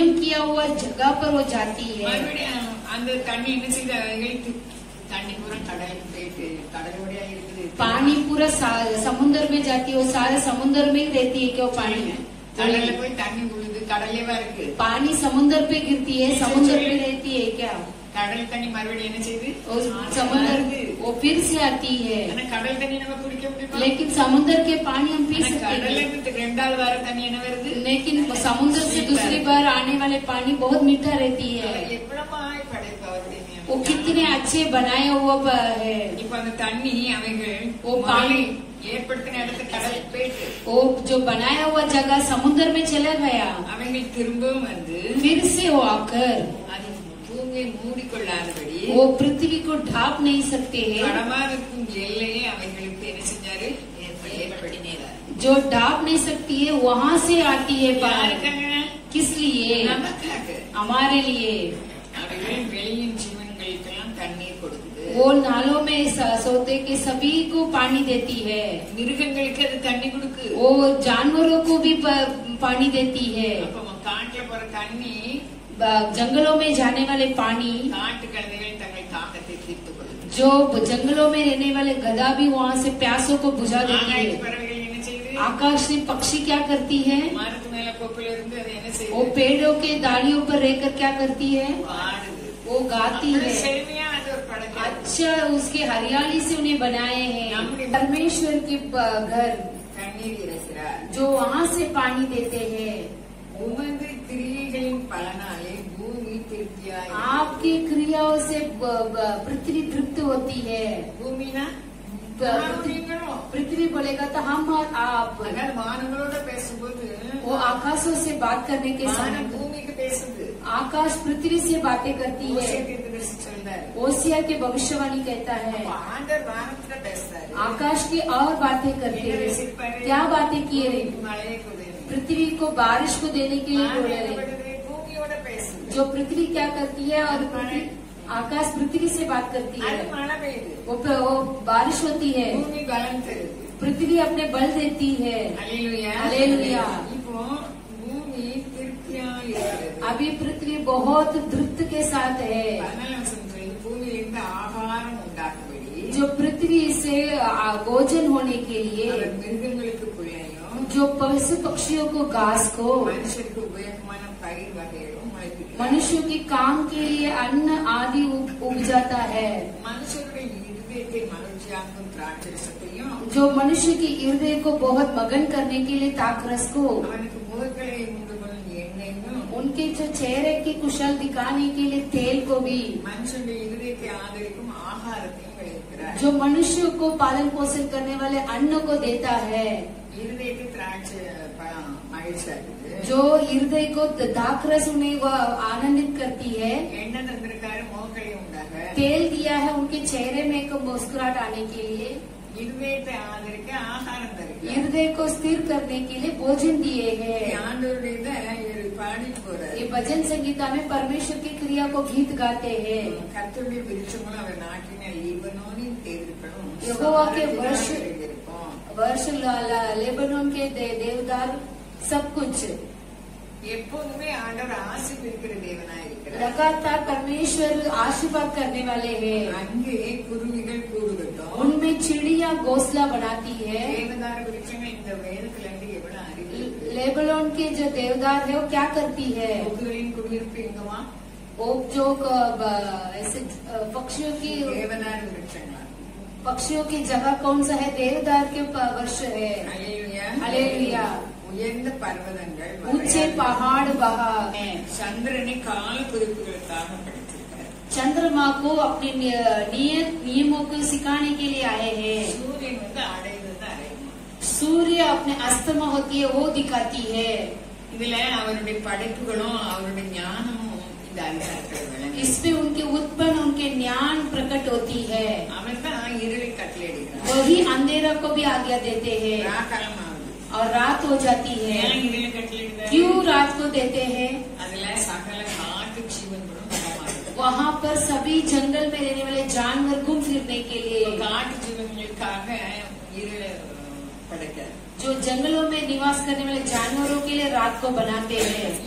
किया हुआ जगह पर वो जाती है। पानी पूरा समुद्र में जाती है वो सारे समुद्र में ही रहती है क्यों पानी? पानी समुद्र पे गिरती है समुद्र पे रहती है क्या? கடல் தண்ணி மறுபடியும் என்ன செய்யுது वो வருது. समुद्र वो फिर से आती है ஆனா கடல் தண்ணி நம்ம குடிக்க முடியுமா लेकिन समुद्र के पानी हम पी ஆனா सकते கடல்ல हैं இருந்து ரெண்டாவது வார தண்ணி என்ன வருது लेकिन समुद्र से दूसरी बार आने वाले पानी बहुत मीठा रहती है எவ்வளமாய் படைப்பு அவருடைய நியமனம். वो कितने अच्छे बनाए हुआ प- है இப்ப அந்த தண்ணி அவைகள் ஓ, பானி. ஏற்படுத்தின இடத்து கடல் போயிட்டு वो जो बनाया हुआ जगह समुद्र में चला गया அவைகள் திரும்பவும் வந்து फिर से वो आकर அது பூமியை மூடிக்கொள்ளாதபடி वो पृथ्वी को ढाप नहीं सकते हैं கடமாக இருக்கும் எல்லையை அவைகளுக்கு என்ன செஞ்சாரு ஏற்ப- ஏற்படுத்தினார் जो ढाप नहीं सकती है वहाँ से आती है बाहर யாருக்காக किस लिए நமக்காக हमारे लिए அவைகள் வெளியின் ஜீவன்களுக்கெல்லாம் தண்ணீர் கொடுக்குது वो नालों में स- सोते के सभी को पानी देती है மிருகங்களுக்கு அது தண்ணி கொடுக்கு वो जानवरों को भी प- पानी देती है அப்ப நம்ம காட்டுல போற தண்ணி ब- जंगलों में जाने वाले पानी जो जंगलों में रहने वाले गधा भी वहाँ से प्यासों को बुझा देते हैं। आकाश में पक्षी क्या करती है? वो पेड़ों के दाड़ियों पर रहकर क्या करती है? वो गाती है। अच्छा उसके हरियाली से उन्हें बनाए हैं। परमेश्वर के घर जो वहाँ से पानी देते हैं। भूमि तृप्तिया आपकी क्रियाओं से पृथ्वी तृप्त होती है। भूमि ना? पृथ्वी बोलेगा तो हम और आप। अगर मानव वो आकाशों से बात करने के समय। भूमि आकाश पृथ्वी से बातें करती है। ओसिया के भविष्यवाणी कहता है। आकाश की और बातें करते हैं। क्या बातें किए रहे पृथ्वी को बारिश को देने के लिए बोले रहे जो पृथ्वी क्या करती है और पृथ्वी आकाश पृथ्वी से बात करती है। वो, वो बारिश होती है। पृथ्वी अपने बल देती है। अलेलुया अभी पृथ्वी बहुत ध्रुत के साथ है। जो पृथ्वी से भोजन होने के लिए जो पशु पक्षियों को घास को मनुष्य उपयोग मनुष्य के काम के लिए अन्न आदि उग जाता है। मनुष्य जो मनुष्य के हृदय को बहुत मगन करने के लिए ताकरस को उनके जो चेहरे की कुशल दिखाने के लिए तेल को भी। मनुष्य के हृदय के आहार जो मनुष्य को पालन पोषण करने वाले अन्न को देता है। हृदय के जो हृदय को दाखरस में वह आनंदित करती है तेल दिया है उनके चेहरे में एक मुस्कुराहट आने के लिए हृदय को स्थिर करने के लिए भोजन दिए है। ये भजन संगीता में परमेश्वर की क्रिया को गीत गाते हैं यहोवा के वर्ष वर्ष लेबनोन के दे, देवदार सब कुछ எப்போதுமே ஆண்டவர் ஆசீர்வதிக்கிற தேவனாய் இருக்கிறார் लगातार परमेश्वर आशीर्वाद करने वाले हैं அங்கே குருவிகள் கூடுகட்டும் उनमें चिड़िया घोंसला बनाती है தேவதார விருட்சங்கள் இந்த வேதத்துல இருந்து எவ்வளவு அறிவு இருக்கு. लेबनोन के जो देवदार है वो क्या करती है கொக்குகளின் குடியிருப்பு எங்கமா वो जो क- ब- ऐसे अ, पक्षियों की தேவதார விருட்சங்களா पक्षियों की जगह कौन सा है देवदार के प- वर्ष है அல்லேலூயா. हालेलुया। உயர்ந்த பர்வதங்கள் ऊंचे வரையாத पहाड़ बहा है சந்திரனை கால குறிப்புகளுக்காக படைத்திருக்கிறார் चंद्रमा को अपने निय- नियत नियमों को सिखाने के लिए आए हैं சூரியன் வந்து அடைவது அடையுமா सूर्य अपने अस्तमा होती है वो दिखाती है இதுல அவருடைய படைப்புகளும் அவருடைய ஞானமும் இந்த அதிகாரத்தில் விளங்கு इसमें उनके उत्पन्न उनके ज्ञान प्रकट होती है அவன் தான் இருளை கட்டளையிடுகிறான் वही अंधेरा को भी आज्ञा देते हैं ராக்காலம் ஆகுது और रात हो जाती है। क्यों रात को देते हैं? वहाँ पर सभी जंगल में रहने वाले जानवर घूम फिरने के लिए। जो जंगलों में निवास करने वाले जानवरों के लिए रात को बनाते हैं।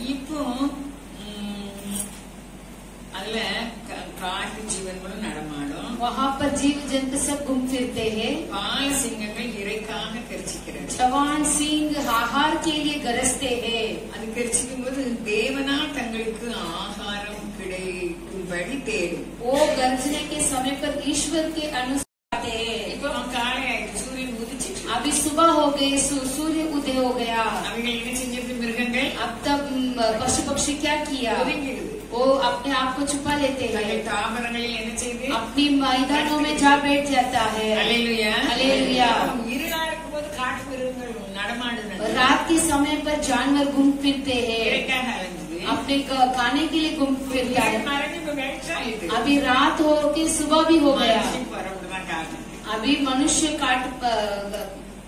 இப்போ वहाँ पर जीव जंतु सब घूम फिरते हैं பால சிங்கங்கள் இறைக்காக கரிச்சிக்கிறது जवान सिंह आहार के लिए गरजते हैं அது கரிச்சிக்கும் போது தேவனால் தங்களுக்கு ஆகாரம் கிடைக்கும்படி தேடும் वो गरजने के समय पर ईश्वर के अनुसार आते हैं இப்போ காலை ஆயிடுச்சு சூரியன் உதிச்சிட்டு अभी सुबह हो गई सू- सूर्य उदय हो गया அவைகள் என்ன செஞ்சது மிருகங்கள் अब तक म, पशु पक्षी क्या किया ஒதுங்கிடுது वो अपने आप को छुपा लेते हैं। अपनी मैदानों में जा बैठ जाता है। रात के समय पर जानवर घूम फिरते हैं। अपने खाने के लिए घूम फिरता है। अभी रात हो के सुबह भी हो गया। अभी मनुष्य काट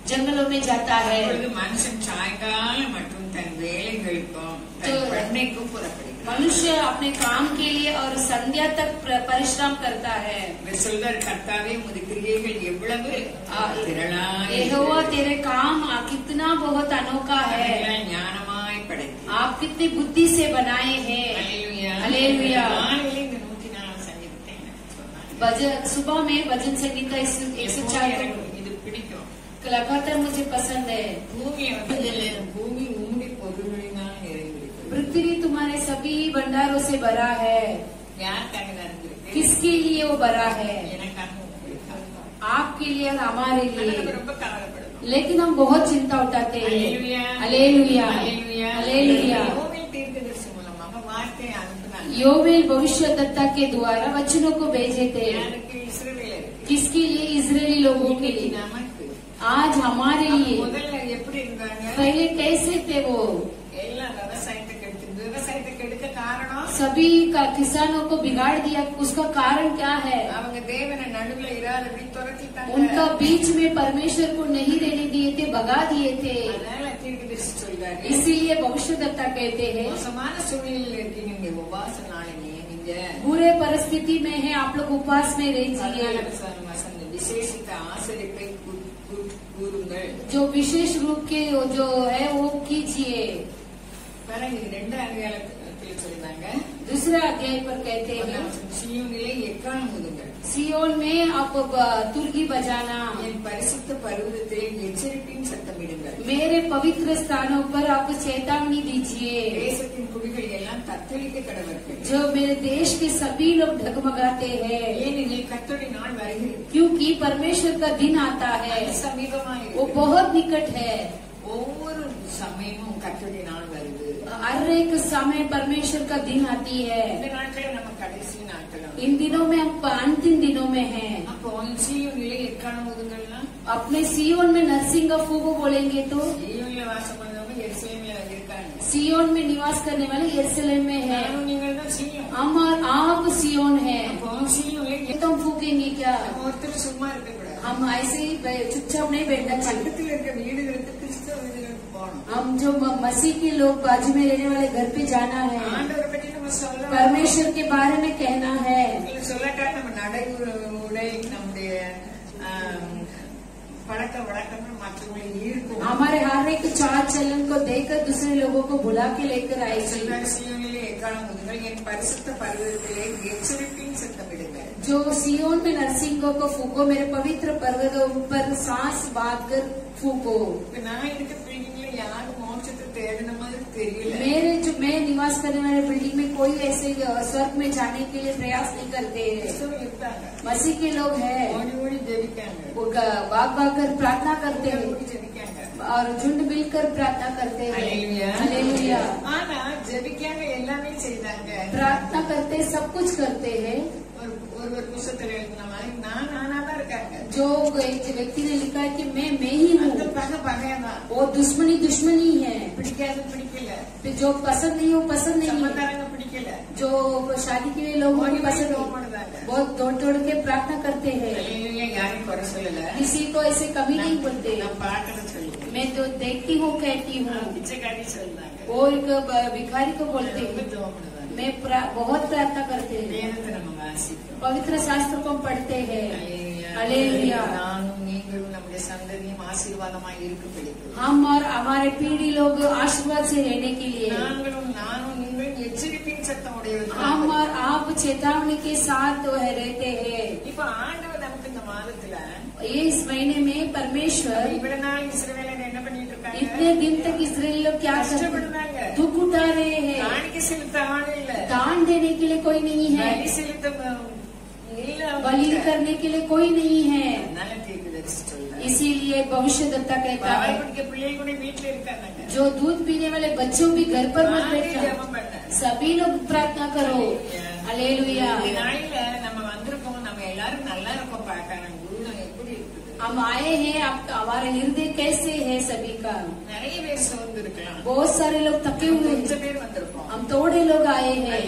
जंगलों में जाता है। मनुष्य सायकाल तो पढ़ने को पूरा मनुष्य अपने काम के लिए और संध्या तक परिश्रम करता है। यहोवा तेरे काम कितना बहुत अनोखा है आप कितनी बुद्धि से बनाए हैं सुबह में भजन संगीत का लगातार मुझे पसंद है भूमि भूमि पृथ्वी तुम्हारे सभी भंडारों से भरा है। किसके लिए वो भरा है? आपके लिए और हमारे लिए। लेकिन हम बहुत चिंता उठाते हैं। अले योवेल भविष्य दत्ता के द्वारा वचनों को भेजे थे। किसके लिए? इसराइली लोगों के लिए। आज हमारे लिए। पहले कैसे थे वो? सभी का किसानों को बिगाड़ दिया। उसका कारण क्या है? उनका बीच में परमेश्वर को नहीं देने दिए थे भगा दिए थे। इसीलिए भविष्य दत्ता कहते हैं। समान बुरे परिस्थिति में है आप लोग उपवास में रहिए जो विशेष रूप के जो है वो कीजिए। दूसरे अध्याय पर कहते हैं சியோனிலே எக்காலம் ஊதுங்கள் सियोन में आप ब- तुर्की बजाना என் பரிசுத்த பருவத்திலே எச்சரிப்பின் சத்தமிடுங்கள் मेरे पवित्र स्थानों पर आप चेतावनी दीजिए தேசத்தின் குடிகள் எல்லாம் தத்தளிக்க கடவர்கள் जो मेरे देश के सभी लोग डगमगाते हैं ஏனெனில் கத்தோடி நாள் வருகிறது क्योंकि परमेश्वर का दिन आता है அது சமீபமாக वो बहुत निकट है ஒவ்வொரு சமயமும் கத்தோடி நாள் வருது हर एक समय परमेश्वर का दिन आती है। इन दिनों में अब अंतिम दिनों में है। अपने सीओन में नरसिंह का को बोलेंगे तो? सीओन में निवास करने वाले यरूशलेम में है। हम और आप सीओन है। तुम तो फूकेंगे क्या? हम ऐसे ही चुपचाप नहीं बैठना चाहिए। हम जो मसीह के लोग बाजू में रहने वाले घर पे जाना है। परमेश्वर के बारे में कहना है। हमारे हर एक चार चलन को देखकर दूसरे लोगों को बुला के लेकर आए जो। सियोन में नरसिंह को फूको, मेरे पवित्र पर्वतों पर सांस बाँध कर फूको। मेरे जो मैं निवास करने वाले बिल्डिंग में कोई ऐसे स्वर्ग में जाने के लिए प्रयास नहीं करते हैं। मसीह के लोग है। वो बाग बाग कर प्रार्थना करते हैं। और झुंड मिलकर प्रार्थना करते हैं। प्रार्थना करते सब कुछ करते हैं। जो व्यक्ति ने लिखा है कि मैं मैं ही हूँ। वो दुश्मनी दुश्मनी है। तो जो पसंद नहीं वो पसंद नहीं है। जो शादी के लिए लोग पसंद नहीं। बहुत दौड़ दौड़ के प्रार्थना करते हैं। किसी को ऐसे कभी नहीं बोलते। मैं तो देखती हूँ कहती हूँ। वो एक भिखारी को बोलते हैं। मैं बहुत प्रार्थना करते हैं। पवित्र शास्त्र को पढ़ते हैं। हम और हमारे पीढ़ी लोग आशीर्वाद से रहने के लिए। हम और आप चेतावनी के साथ रहते हैं। ये इस महीने में परमेश्वर इतने दिन तक इसराइल लोग क्या दुख उठा रहे हैं दान देने के लिए कोई नहीं है। बलि करने के लिए कोई नहीं है। इसीलिए भविष्य दत्ता कहता है। जो दूध पीने वाले बच्चों भी घर पर मत बैठे सभी लोग प्रार्थना करो। अले लुया हम आए हैं आप हमारा हृदय कैसे है सभी का? बहुत सारे लोग थके हुए हम थोड़े लोग आए हैं।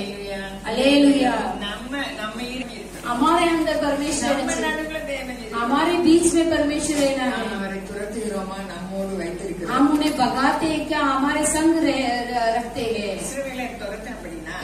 अले लुया हमारे अंदर परमेश्वर हमारे बीच में परमेश्वर रहना है हम उन्हें भगाते क्या? हमारे संग रह, रखते हैं। இஸ்ரவேலர் துரத்த அப்படின்னா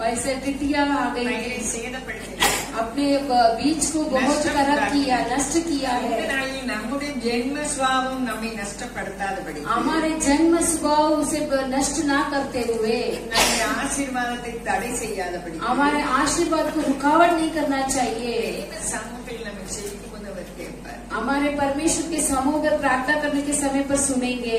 वैसे तितिया आ गई अपने बीच को बहुत खराब किया नष्ट किया है। जन्म स्वभाव नमी नष्ट पड़ता हमारे जन्म स्वभाव उसे नष्ट ना करते हुए। आशीर्वाद तड़ी से हमारे आशीर्वाद को रुकावट नहीं करना चाहिए। हमारे परमेश्वर के समूह पर प्रार्थना करने के समय पर सुनेंगे।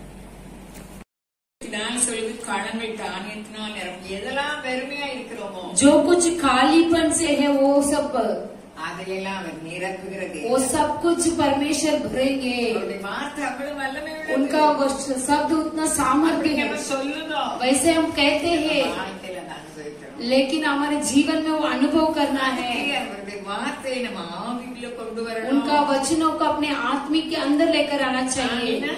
जो कुछ खालीपन से है वो सब वो सब कुछ परमेश्वर भरेंगे। उनका शब्द उतना सामर्थ्य है। वैसे हम कहते हैं लेकिन हमारे जीवन में वो अनुभव करना है। उनका वचनों को अपने आत्मिक के अंदर लेकर आना चाहिए।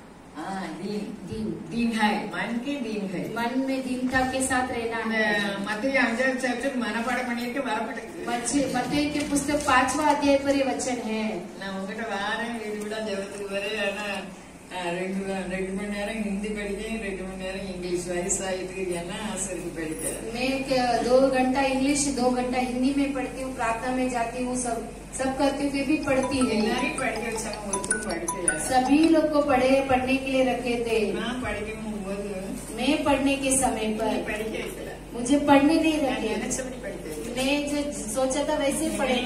हाँ, है मन की दिन है। मन में दीनता के साथ रहना है। मते अंजर चर्चन मन पड़ पड़े के मर पड़े बच्चे के पुस्तक पांचवा अध्याय पर ये वचन है। ना उनके तो वार है ये बड़ा है ना। ரெண்டு ரெண்டு மணி நேரம் ஹிந்தி படிக்கிறேன் ரெண்டு மணி நேரம் இங்கிலீஷ் வயசாயிட்டு என்ன ஆசை இருக்கு படிக்க मैं क- दो घंटा इंग्लिश दो घंटा हिंदी में पढ़ती हूँ प्रार्थना में जाती हूँ सब सब करती हूँ फिर भी पढ़ती हूँ எல்லாரையும் படிக்க வச்சாங்க ஒருத்தரும் படிக்கல सभी लोग को पढ़े पढ़ने के लिए रखे थे நான் படிக்கும் போது मैं पढ़ने के समय நீ पर படிக்க வைக்கல मुझे पढ़ने नहीं நான் रखे நினைச்சபடி படிக்க வைக்கல मैं जो सोचा था वैसे ही படிக்க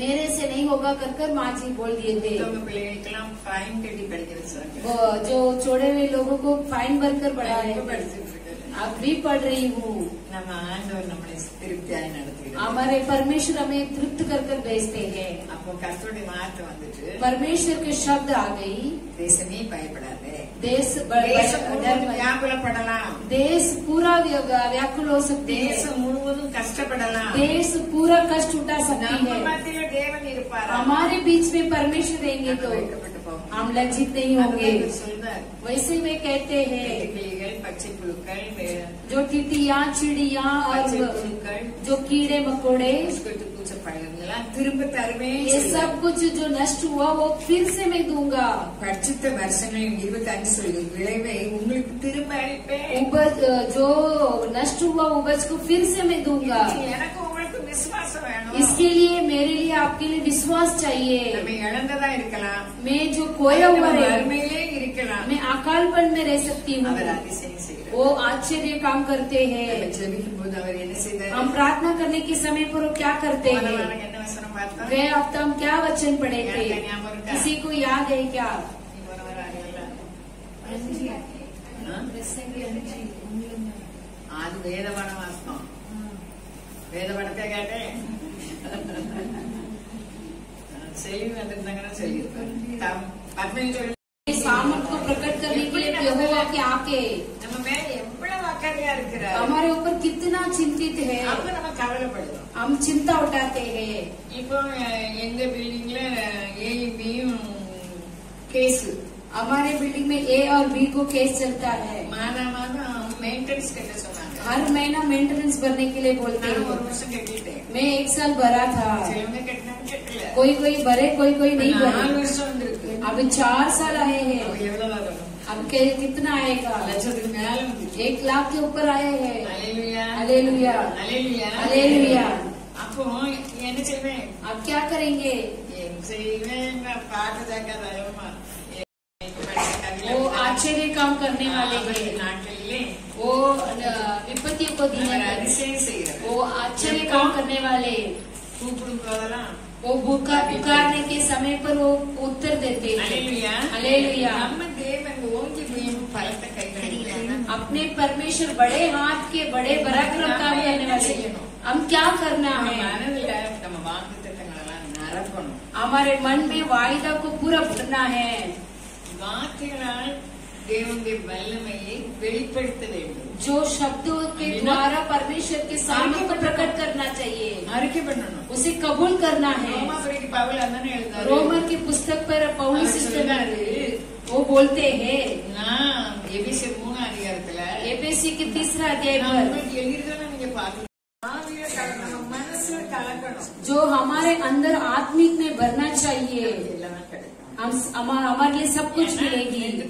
मेरे से नहीं होगा कर कर माँ जी बोल दिए थे। तो फाइन जो छोड़े हुए लोगों को फाइन भर कर बढ़ा रहे अब भी पढ़ रही हूँ நம்ம ஆண்டவர் நம்மளை திருப்தியாய் நடத்துகிறார் हमारे परमेश्वर हमें तृप्त कर कर भेजते हैं அப்போ கர்த்தருடைய வார்த்தை வந்துட்டு परमेश्वर के शब्द आ गई தேசமே பயப்படாதே देश ब- தேசம் ब- முழுவதும் डर- வியாகுலப்படலாம் देश पूरा व्य- व्याकुल हो सकती है தேசம் முழுவதும் கஷ்டப்படலாம் देश पूरा कष्ट उठा सकती நம்ம है மத்தியில தேவன் இருப்பார் हमारे बीच में परमेश्वर रहेंगे तो வைக்கப்பட்டு போகும் हम लज्जित नहीं होंगे சொல்றார் वैसे वे कहते हैं கிளிகள் பச்சை புழுக்கள் வே- जो टिटिया चिड़िया பச்சை और புழுக்கள் जो कीड़े मकोड़े புஷ்கட்டு பூச்ச பழங்கள்லாம் திரும்ப தருவேன் ये सब कुछ जो नष्ट हुआ वो फिर से मैं दूंगा பட்சித்த வருஷங்களில் இருபத்தி அஞ்சு சொல்லுது விளைவை உங்களுக்கு திரும்ப அளிப்பேன் उपज जो नष्ट हुआ उपज को फिर से मैं दूंगा எனக்கு உங்களுக்கு விசுவாசம் வேணும் इसके लिए मेरे लिए आपके लिए विश्वास चाहिए நம்ம இழந்ததா இருக்கலாம் मैं जो खोया हुआ நம்ம है வறுமையிலே இருக்கலாம் मैं अकाल अकालपन में रह सकती हूँ। वो आश्चर्य काम करते हैं। हम प्रार्थना करने के समय पर वो क्या करते हैं? गए हफ़्ता हम क्या वचन पढ़े थे? किसी को याद है क्या? हाँ आज वेद पढ़वास्ता वेद पढ़ते कहते చెల్లి అతని దగ్గర చెల్లి सामर्थ को प्रकट करने के लिए यहोवा की आके நம்ம மேல எவ்வளவு அக்கறையா இருக்கிறார் हमारे ऊपर कितना चिंतित है அப்ப நம்ம கவலைப்படுறோம் हम चिंता उठाते हैं இப்போ அஹ், எங்க பில்டிங்ல ஏயும் பியும் கேஸ் हमारे बिल्डिंग में ए और बी को केस चलता है மாதா மாதம் மெயின்டெனன்ஸ் கட்ட சொன்னாங்க हर महीना मेंटेनेंस भरने के लिए बोलते நான் ஒரு हैं வருஷம் கட்டிட்டேன் मैं एक साल भरा था சிலவங்க கட்டினாங்க கட்டல कोई कोई भरे कोई कोई नहीं நாலு भरे வருஷம் வந்திருக்கு अभी चार साल आए हैं। अब कह रहे कितना आएगा? एक लाख के ऊपर आए हैं। अले लुया अले लुया आपको आप क्या करेंगे? वो आश्चर्य काम करने वाले वो विपत्ति को दिया वो आश्चर्य काम करने वाले। वो भूखा पुकारने के समय पर वो उत्तर देते अपने परमेश्वर बड़े हाथ के बड़े पराक्रम का भी हम क्या करना है? हमारे मन में वायदा को पूरा करना है। जो शब्द के द्वारा परमेश्वर के सामने को प्रकट करना चाहिए। आरके बनना उसे कबूल करना है। रोमर की पुस्तक पर पवन सिस्टर वो बोलते हैं। ना एबीसी मूणा अधिकार एबीसी के तीसरा अध्याय जो हमारे अंदर आत्मिक में भरना चाहिए। हमारे लिए सब कुछ मिलेगी।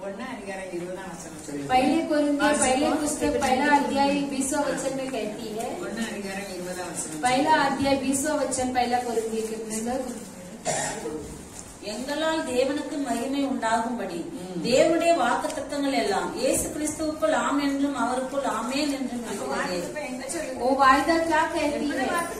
ரெண்டு கொரிந்தியர் ஒண்ணு அதிகாரம் இருபதாம் வசனம் சொல்லுது पहले कोरिन्थियर वास्तव पहले में पुस्तक पहला अध्याय बीसवा वचन में कहती है ஒண்ணு அதிகாரம் இருபதாம் வசனம் पहला अध्याय बीसवा वचन पहला कोरिन्थियर के पुस्तक எங்களால் தேவனுக்கு மகிமை உண்டாகும்படி ம். தேவனுடைய வாக்குத்தத்தங்கள் எல்லாம் இயேசு கிறிஸ்துவுக்குள் ஆம் என்றும் அவருக்குள் ஆமேன் என்றும் அப்ப இருக்கிறது வாக்குத்தத்தம்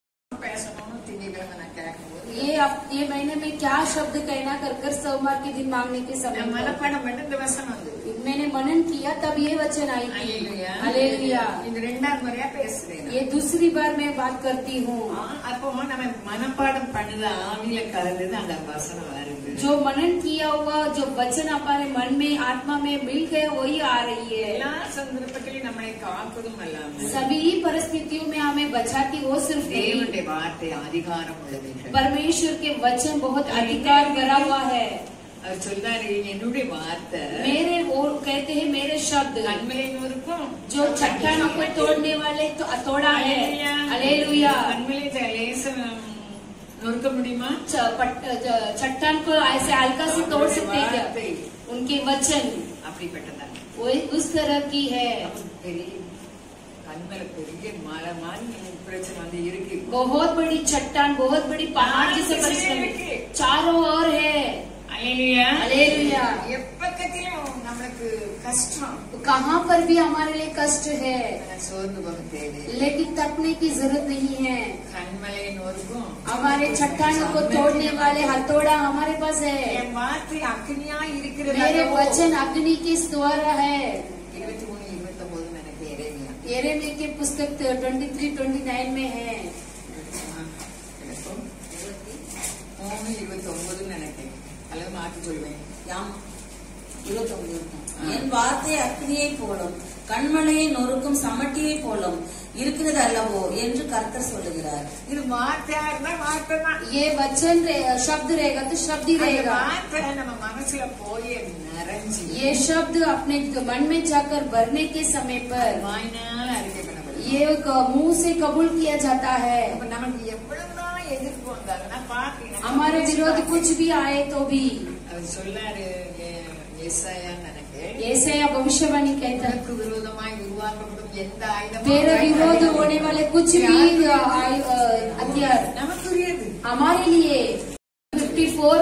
आप ये महीने में क्या शब्द कहना कर कर सोमवार के दिन मांगने के समय मैंने मनन किया तब ये वचन आई थी ये दूसरी बार मैं बात करती हूँ। जो मनन किया हुआ जो वचन अपने मन में आत्मा में मिल गए वही आ रही है। सभी परिस्थितियों में हमें बचाती वो सिर्फ़ परमेश्वर தேவனுடைய வார்த்தை அதிகாரம் உள்ளது परमेश्वर के वचन बहुत अधिकार भरा हुआ है அவர் சொல்றாரு என்னுடைய வார்த்தை मेरे वो कहते हैं मेरे शब्द கண்மலையினருக்கும் जो चट्टानों को तोड़ने वाले तो तोड़ा है हालेलुया கண்மலை லேச நொறுக்க முடியுமா च- पट- च- चट्टान को ऐसे हल्का से तोड़ सकते हैं வார்த்தை क्या उनके वचन அப்படிப்பட்டதான் वो उस तरह की है बहुत बड़ी चट्टान बहुत बड़ी पहाड़ जैसे परिश्रम चारों ओर है। तो कहाँ पर भी हमारे लिए कष्ट है। लेकिन तपने की ज़रूरत नहीं है। हमारे चट्टानों को तोड़ने वाले हथौड़ा हमारे पास है। मेरे वचन अग्नि के द्वारा है। एरेमी के पुस्तक ट्वेंटी थ्री ट्वेंटी नाइन में है எனக்கும் மூணு இருபத்தி ஒன்பதுன்னு நினைக்கிறேன் அல்லது மாற்றி சொல்லுவேன் யாம் இருபத்தொன்பது இருக்கும். என் வார்த்தை அக்னியை போலும் கண்மலையை நொறுக்கும் சமட்டியை போலும் இருக்கிறது அல்லவோ என்று கர்த்தர் சொல்லுகிறார் இது வார்த்தையா இருந்தா வார்த்தை தான் ये वचन रहे- शब्द रहेगा तो शब्द ही அந்த रहेगा வார்த்தை நம்ம மனசுல போய் நிறைஞ்சு ये शब्द अपने मन में जाकर भरने के समय पर வாய்னால அறிக்கை பண்ணப்படுது ये क- मुंह से कबूल किया जाता है அப்ப நமக்கு எவ்வளவுதான் எதிர்ப்பு வந்தாலும் நான் பார்க்கிறேன் हमारे विरोध कुछ भी आए तो भी அவர் அவர் சொல்லாரு ஏ- ஏசாயான்னு நினைக்கிறேன் ऐसे भविष्यवाणी कहता है உனக்கு விரோதமாய் உருவாக்கப்படும் எந்த तेरे विरोध ஆயுதமும் होने वाले कुछ भी आय- अ, हथियार நமக்குரியது हमारे लिए फिफ्टी फोर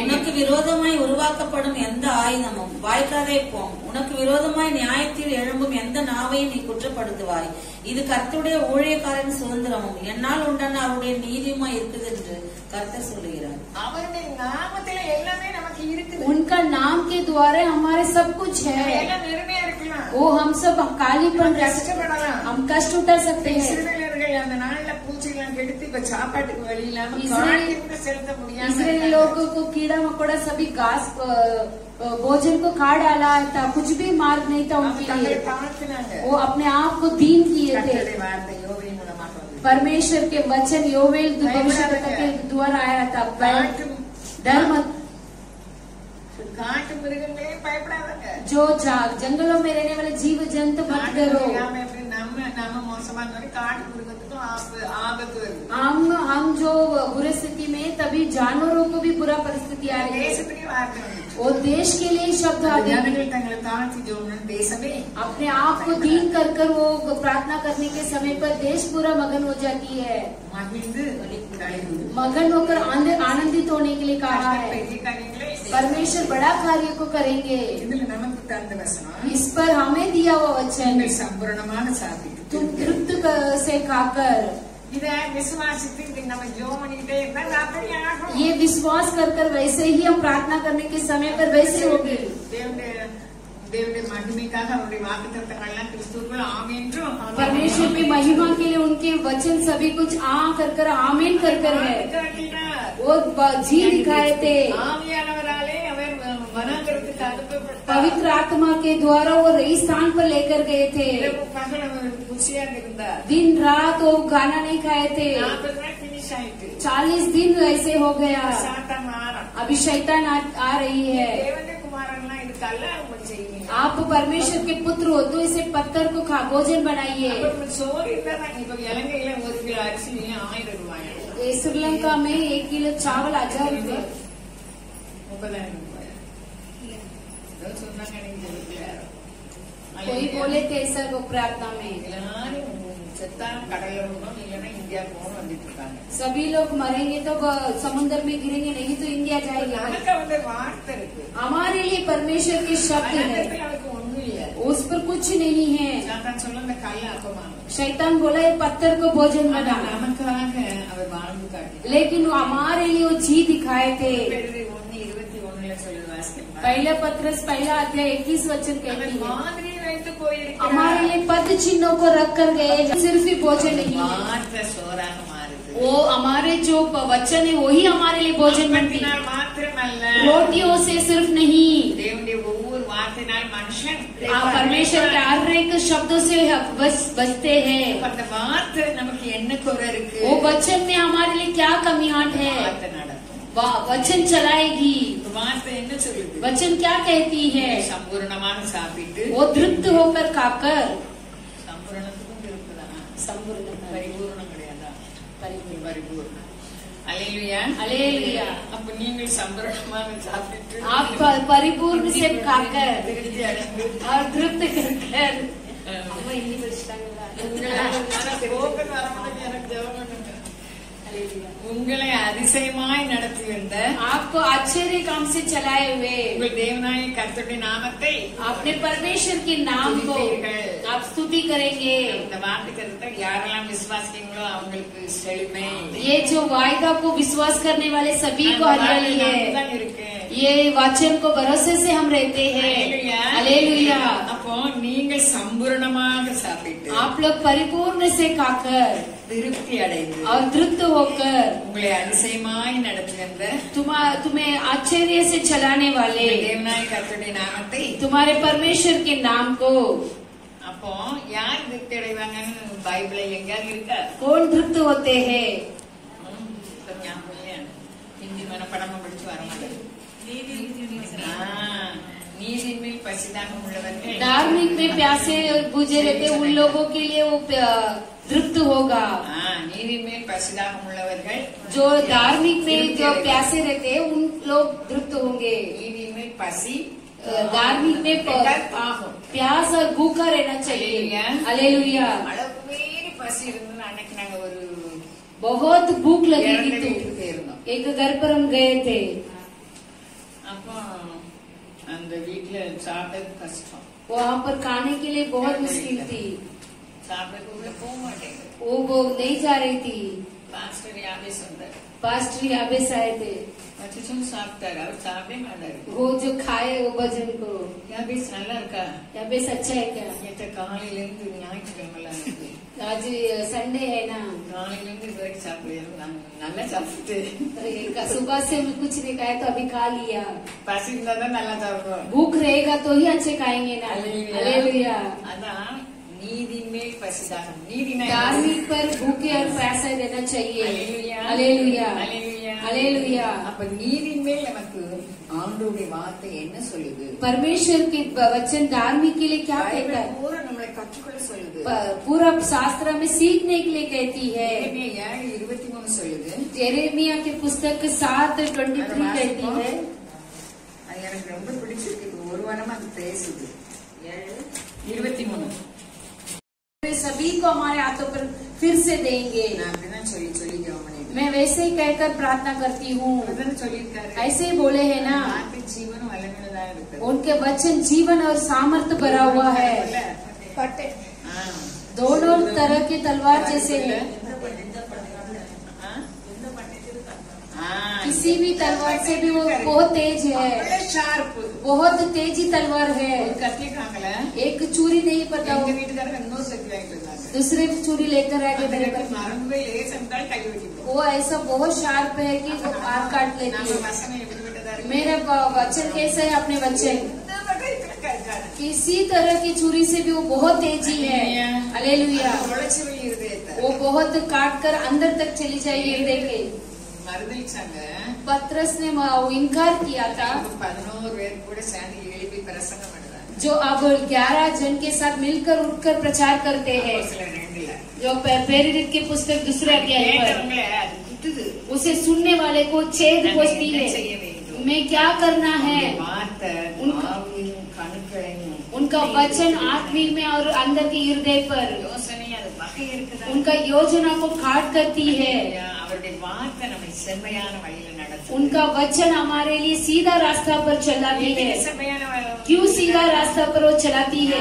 உனக்கு விரோதமாய் உருவாக்கப்படும் எந்த ஆயுதமும் வாய்க்காதே போம் உனக்கு விரோதமாய் நியாயத்தில் எழும்பும் எந்த நாவையும் நீ குற்றப்படுத்துவாய் இது கர்த்தருடைய ஊழியக்காரன் சுதந்திரமும் என்னால் உண்டான அவருடைய நீதியுமாய் இருக்குது என்று கர்த்தர் சொல்லுகிறார் அவருடைய நாமத்தில எல்லாமே நமக்கு இருக்குது उनका नाम के द्वारा हमारे सब कुछ है எல்லாம் நேர்மையா இருக்கலாம் वो हम सब कालीपन रह- கஷ்டப்படலாம் हम कष्ट उठा सकते हैं இஸ்ரவேலர்கள் அந்த நாள்ல பூச்சிலாம் கெடுத்து இப்ப சாப்பாட்டுக்கு வழி இல்லாம இஸ்ரேல்- காட்டில் கூட செலுத்த முடியாம इसराइली இருக்காங்க. लोगों को कीड़ा मकोड़ा सभी घास अ, अ, भोजन को खा डाला था कुछ भी मार्ग नहीं था அவங்க उनके தங்களை लिए தாழ்த்தினாங்க वो अपने आप को दीन किए थे கர்த்தருடைய வார்த்தை யோபின் மூலமாக வந்தது. परमेश्वर के वचन योवेल भविष्य के द्वारा आया था காட்டு डर मत காட்டு மிருகங்களே பயப்படாதங்க जो जा- जंगलों में रहने वाले जीव जंतु मत காட்டு हम हम जो बुरे स्थिति में तभी जानवरों को भी बुरा परिस्थिति आ रही है। वो देश के लिए शब्द आ हैं अपने आप को दीन कर कर वो प्रार्थना करने के समय पर देश पूरा मगन हो जाती है। मगन होकर आनंदित होने के लिए कहा है। परमेश्वर बड़ा कार्य को करेंगे இதுல நமக்கு தந்த வசனம் इस पर हमें दिया हुआ वचन நீங்கள் சம்பூரணமாக சாப்பிட்டு तुम तृप्त क- से खाकर இத விசுவாசித்து இப்படி நம்ம ஜோம் பண்ணிக்கிட்டே இருந்தா ராத்திரி ஆகும் ये विश्वास कर कर वैसे ही हम प्रार्थना करने के समय पर वैसे होगी தேவனுடைய தேவனுடைய மகிமைக்காக அவருடைய வாக்கு தத்தங்கள்லாம் கிறிஸ்துக்குள் ஆம் என்றும் परमेश्वर की महिमा के लिए उनके वचन सभी कुछ आ कर कर आमीन कर कर है காட்டினார். वो ब- जी दिखाए थे ஆவியானவராலே அவர் வனாந்தரத்துக்கு அனுப்பப்பட்டார் पवित्र आत्मा के द्वारा वो रही स्थान पर लेकर गए थे। दिन रात वो खाना नहीं खाए थे। चालीस दिन ऐसे हो गया। अभी शैतान आ, रही है। आप परमेश्वर के पुत्र हो तो इसे पत्थर को खा भोजन बनाइए। श्रीलंका में एक किलो चावल हज़ार रूपए முப்பதாயிரம் ரூபாய் ஏதோ சொன்னாங்க எனக்கு தெரியல. कोई बोले थे ऐसा वो प्रार्थना में எல்லாரும் செத்தா கடல்ல விடணும் இல்லைன்னா இந்தியா போகணும் வந்துட்டு இருக்காங்க सभी लोग मरेंगे तो वो समुद्र में गिरेंगे नहीं तो इंडिया जाएगा நமக்கு வந்து வார்த்தை இருக்கு हमारे लिए परमेश्वर के शब्द है அனந்தத்துல அவருக்கு ஒண்ணும் இல்ல उस पर कुछ नहीं है சாத்தான் சொல்ல அந்த கல்ல அப்பமானம் शैतान बोला ये पत्थर को भोजन ஆனா बना நமக்காக அவர் வாழ்ந்து காட்டினார் लेकिन वो हमारे लिए वो जी दिखाए थे पहले पत्र पहला अध्याय इक्कीस वचन कहती है। तो कोई हमारे लिए पद चिन्हों को रख कर गए सिर्फ़ ही भोजन नहीं वो हमारे जो वचन है वही हमारे लिए भोजन बनती है। रोटियों से सिर्फ़ नहीं। आप परमेश्वर के हर एक शब्दों से बस बचते हैं। वो वचन में हमारे लिए क्या कमियाट है? वचन चलाएगी। இப்ப வார்த்தை என்ன சொல்லுது वचन क्या कहती है சம்பூர்ணமாக சாப்பிட்டு वो तृप्त होकर खाकर சம்பூரணத்துக்கும் திருப்திதான் संपूर्ण பரிபூர்ணம் கிடையாதா परिपूर्ण பரிபூர்ணம் அலையிலுயா हालेलुया। அப்ப நீங்கள் சம்பூரணமாக சாப்பிட்டு आप प- परिपूर्ण से खाकर திருப்தி அடைந்து और तृप्त कर அம்மா இன்னி படிச்சிட்டாங்களா உங்களை எனக்கு கோபம் வரமாட்டேங்குது, எனக்கு ஜெபம் பண்ணுங்க. உங்களை அதிசயமாய் நடத்தி வந்த आपको आश्चर्य काम से चलाए हुए உங்கள் தேவனாய கர்த்தருடைய நாமத்தை अपने परमेश्वर के नाम को आप स्तुति करेंगे இந்த வார்த்தைக்கு யாரெல்லாம் விசுவாசிக்கீங்களோ அவங்களுக்கு செழுமை ये जो वायदा को विश्वास करने वाले सभी को அந்த हरियाली வார்த்தை है தான் இருக்கு ये वचन को भरोसे से हम रहते हैं हालेलुया அப்போ நீங்கள் சம்பூர்ணமாக சாப்பிட்டு आप लोग परिपूर्ण से खाकर திருப்தி அடைந்து और तृप्त होकर உங்களை அதிசயமாய் நடத்தி வந்த तुम्हा तुम्हें आश्चर्य से चलाने वाले தேவனாய கர்த்தருடைய நாமத்தை तुम्हारे परमेश्वर के नाम को அப்போ யார் திருப்தி அடைவாங்கன்னு பைபிள்ல எங்கேயாவது இருக்கா कौन तृप्त होते हैं धार्मिक में प्यासे बुझे रहते उन लोगों के लिए वो तृप्त होगा। जो धार्मिक में जो प्यासे रहते हैं उन लोग तृप्त होंगे। धार्मिक में प्यास और भूखा रहना चाहिए। अले लुया बहुत भूख लगी थी एक घर पर हम गए थे। அப்போ அந்த வீட்டுல சாப்பிட்டது கஷ்டம் वहाँ पर खाने के लिए बहुत मुश्किल थी சாப்பிடறதுக்கு உள்ள போக மாட்டேங்குது वो वो नहीं जा रही थी பாஸ்டர் யாவே சொன்னார் पास्टर याबेस आए थे வச்சுச்சும் சாப்பிட்டாரு அவர் சாப்பிடவே மாட்டாரு वो जो खाए वो भजन को யாபேஸ் நல்லா இருக்கா याबेस अच्छा है क्या நேற்று காலையில இருந்து ஞாயிற்றுக்கிழமை இருக்கு आज संडे है ना காலையில இருந்து இது வரைக்கும் சாப்பிடுறது நாங்க நல்லா சாப்பிட்டு अरे का- सुबह से हम कुछ नहीं खाया तो अभी खा लिया பசி இருந்தா தான் நல்லா சாப்பிடுவோம் भूख रहेगा तो ही अच्छे खाएंगे ना हालेलुया அதான் நீதின் மேல் பசிதாகம் நீதினா धार्मिक पर भूखे और प्यासा देना चाहिए அல்லேலூயா. हालेलुया அல்லேலூயா. हालेलुया அப்ப நீதின் மேல் நமக்கு ஆண்டோடைய வார்த்தை என்ன சொல்லுது परमेश्वर के वचन धार्मिक के लिए क्या कहता பைபிள் है பூரா நம்மளை கற்றுக்கொள்ள சொல்லுது प- पूरा शास्त्र में सीखने के लिए कहती है எரேமியா ஏழு இருபத்தி மூணு சொல்லுது जेरेमिया की पुस्तक सात ट्वेंटी थ्री कहती है அது எனக்கு ரொம்ப பிடிச்சிருக்கு இது ஒரு வாரமா அது பேசுது ஏழு இருபத்தி மூணு वे सभी को हमारे हाथों पर फिर से देंगे। मैं वैसे ही कहकर प्रार्थना करती हूँ। ऐसे ही बोले है ना। जीवन उनके वचन जीवन और सामर्थ्य भरा हुआ है। दोनों तरह के तलवार जैसे है। किसी भी तलवार से भी वो बहुत तेज है। शार्प बहुत तेज़ी तलवार है। एक चूरी नहीं पता दूसरे चूरी लेकर आगे वो ऐसा बहुत शार्प है कि वो आग काट लेती है। मेरा बच्चन कैसे है अपने बच्चे? किसी तरह की चूरी से भी वो बहुत तेज़ी है। अले वो बहुत काट कर अंदर तक चली जाएगी हृदय पत्रस ने इनकार किया था जो अब ग्यारह जन के साथ मिलकर उठकर प्रचार करते हैं जो प्रेरित के पुस्तक दूसरे अध्याय पर उसे सुनने वाले को छेद पोस्टी है मैं क्या करना है उनका, उनका वचन आत्मिक में और अंदर के हृदय पर उनका योजना को काट करती है उनका वचन हमारे लिए सीधा रास्ता पर चलाती है। क्यों सीधा रास्ता पर वो चलाती है?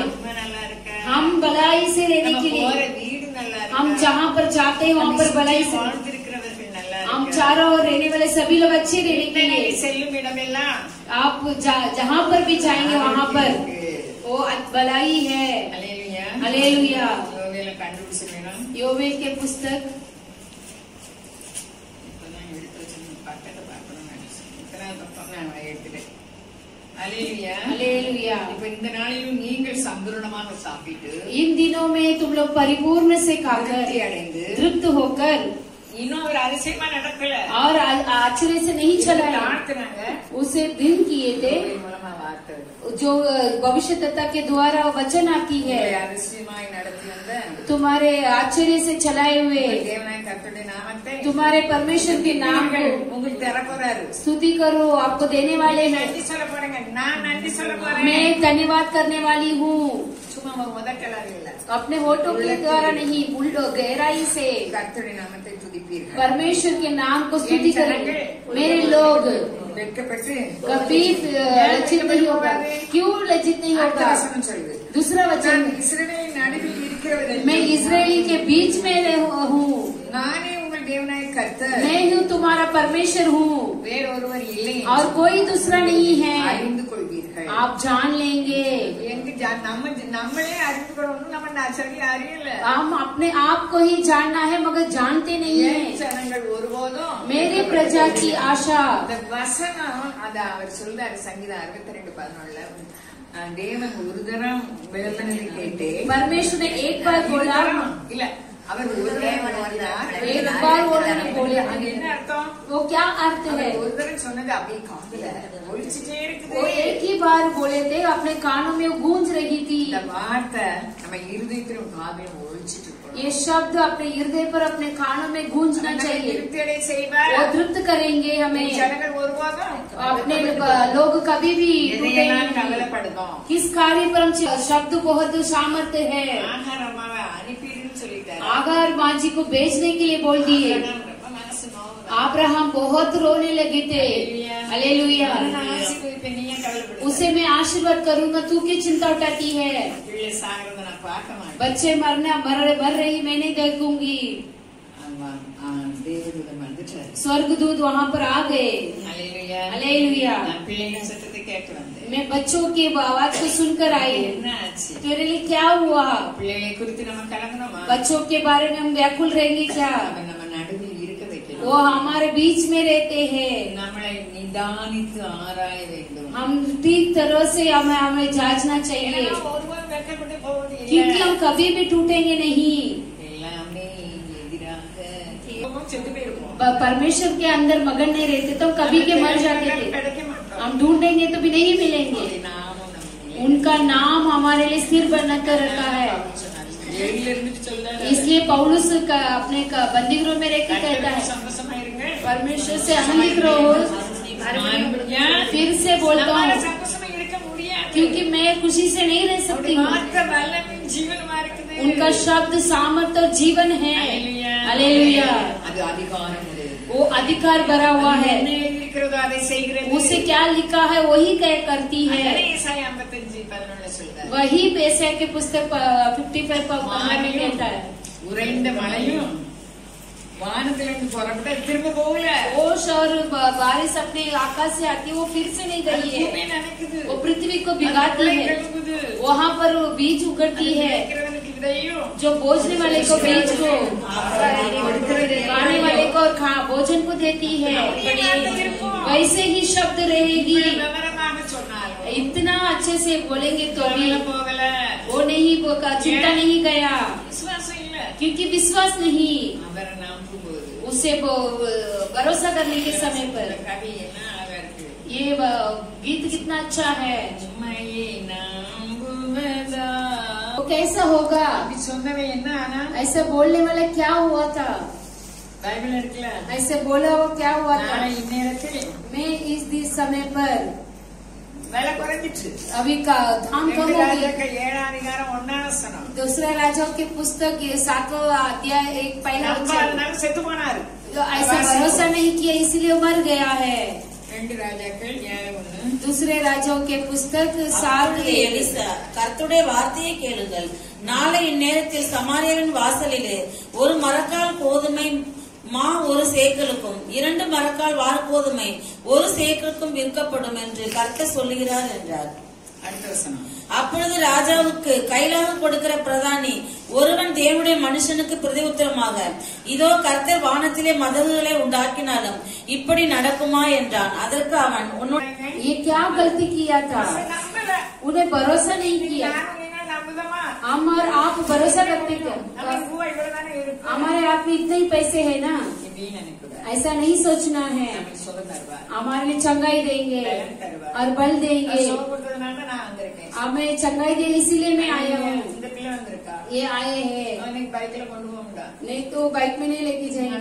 हम भलाई से रहने के लिए हम जहाँ पर जाते हैं वहाँ पर भलाई से हम चारों और रहने वाले सभी लोग अच्छे रहने के लिए। आप जहाँ पर भी जाएँगे वहाँ पर। वो भलाई है। अलेलुया योवेल के पुस्तक இத்தனாவது பக்கம் நான் எடுத்துட்டேன். அல்லேலூயா. हालेलुया இப்ப இந்த நாளிலும் நீங்கள் சம்பூர்ணமாக சாப்பிட்டு इन दिनों में तुम लोग परिपूर्ण से खाकर திருப்தி அடைந்து तृप्त होकर और आश्चर्य से नहीं चला। उसे दिन किए थे। जो भविष्य के द्वारा वचन आती है। तुम्हारे आश्चर्य से चलाए हुए। तुम्हारे परमेश्वर के नाम स्तुति करो आपको देने वाले हैं। मैं धन्यवाद करने वाली हूँ। ಸುಗಮ ಮೊದಕಲರಿಲ್ಲ तो अपने होटो के द्वारा नहीं बुल्डो गहराई से। परमेश्वर के नाम को स्तुति करेंगे। मेरे लोग। कभी लज्जित नहीं होगा। क्यों लज्जित नहीं होगा? दूसरा वचन। इसराइल मैं इसराइली के बीच में हूँ। தேவனாய் கர்த்தர் मैं हूँ तुम्हारा परमेश्वर हूँ வேறொருவர் இல்லை और कोई दूसरा नहीं है அறிந்து கொள்வீர்கள் आप जान लेंगे எங்க ஜா- நம்ம நம்மளே அறிந்து கொள்ளணும் நம்ம நான் சரி அறியல हम अपने आप को ही जानना है मगर जानते नहीं என் है ஜனங்கள் ஒருபோதும் मेरे प्रजा की आशा அந்த வசனம் அத அவர் சொல்றாரு சங்கீதம் அறுபத்தி ரெண்டு பதினொன்னுல அஹ் தேவன் ஒரு தரம் விளம்பரங்களை கேட்டு परमेश्वर ने एक बार बोला இல்ல अगर तो एक बार अर्थ है? बार बोले थे अपने कानों में गूंज रही थी। ये शब्द अपने हृदय पर अपने कानों में गूंजना चाहिए। वो तृप्त करेंगे हमें। अपने लोग कभी भी किस कार्य पर हम शब्द बहुत सामर्थ्य है? आगार बाजी को बेचने के लिए बोल दिए। आप बहुत रोने लगे थे। अले उसे मैं आशीर्वाद करूँगा तू की चिंता उठाती है। बच्चे मरना मर मर रही मैं नहीं देखूँगी। स्वर्ग दूध वहाँ पर आ गए। अले लुया मैं बच्चों के आवाज़ को सुनकर आई। है तेरे लिए क्या हुआ? बच्चों के बारे में हम व्याकुल रहेंगे क्या? वो हमारे बीच में रहते हैं। निदानित हम ठीक तरह से हमें हमें जांचना चाहिए। क्योंकि हम कभी भी टूटेंगे नहीं। परमेश्वर के अंदर मगन नहीं रहते तो कभी के मर जाते थे। हम ढूंढेंगे तो भी नहीं मिलेंगे। उनका नाम हमारे लिए सिर बनकर रखा है। इसलिए पौलुस का अपने का बंदी गृह में रहकर कहता है। परमेश्वर से आनंदित रहो फिर से बोलता हूँ क्योंकि मैं खुशी से नहीं रह सकती जीवन उनका शब्द सामर्थ और जीवन है। अलेलुया हालेलुया அது அதிகாரம் உடையது. वो अधिकार भरा हुआ அது है என்ன இருக்கிறதோ அதை செய்கிறது उसे क्या लिखा है वही कह करती है அதனை ஏசாயா 55 11 சொல்றாரு वही पैसे के पुस्तक फिफ्टी फाइव में कहता है உறைந்த மழையும் வானத்திலிருந்து புறப்பட்டு அது திரும்ப போகல ओश और ब- बारिश अपने आकाश से आती है वो फिर से नहीं அது गई है பூமியை நனைக்குது वो पृथ्वी को அது भिगाती மழை है கழுவுது. वहाँ पर वो बीज उगड़ती அது जो बोझने वाले को बेच को खाने वाले को और भोजन को देती है। वैसे ही शब्द रहेगी। इतना अच्छे से बोलेंगे तो भी वो नहीं बोका चिंता नहीं गया। क्योंकि विश्वास नहीं। उसे भरोसा करने के समय पर। ये गीत कितना अच्छा है। कैसा होगा அப்படி சொன்னவன் என்ன ஆனா ऐसा बोलने वाला क्या हुआ था பைபிள் இருக்குல்ல ऐसे बोला वो क्या हुआ था நாளை இந்நேரத்தில் मैं इस दिस समय पर விலை குறைஞ்சிச்சு अभी का धाम ரெண்டு कम हो गई ராஜாக்கள் ஏழாம் அதிகாரம் ஒன்னாம் வசனம் दूसरा राजाओं की पुस्तक ये सातवां अध्याय एक पहला वचन நம்பாதனால செத்து போனாரு तो ऐसा भरोसा नहीं किया इसलिए मर गया है ரெண்டு ராஜாக்கள் ஏழு ஒண்ணு दूसरे राजाओं के पुस्तक सात அப்பொழுது எலிசா கர்த்தருடைய வார்த்தையை கேளுங்கள் நாளை இந்நேரத்தில் சமாரியரின் வாசலிலே ஒரு மரக்கால் கோதுமை மா ஒரு சேக்கலுக்கும் இரண்டு மரக்கால் வாரக்கோதுமை ஒரு சேக்கலுக்கும் விற்கப்படும் என்று கர்த்தர் சொல்லுகிறார் என்றார் அடுத்த வசனம் அப்பொழுது ராஜாவுக்கு கைலாக கொடுக்கிற பிரதானி ஒருவன் தேவனுடைய மனுஷனுக்கு பிரதியுத்தரமாக இதோ கர்த்தர் வானத்திலே மதகுகளை உண்டாக்கினாலும் இப்படி நடக்குமா என்றான் அதற்கு அவன் உன்னுடைய ये क्या गलती किया था நம்பல उन्हें भरोसा नहीं किया நானும் நீங்க நம்புதமா हम और आप भरोसा करते थे நம்ம ரூபா இவ்வளவுதானே இருக்கு हमारे हाथ में इतने ही पैसे है ना இப்படின்னு நினைக்கூடாது ऐसा नहीं सोचना है। हमारे लिए चंगाई देंगे और बल देंगे। हमें चंगाई दे इसीलिए मैं आया हूँ। ये आए हैं। नहीं तो बाइक में नहीं लेके जाएँगे।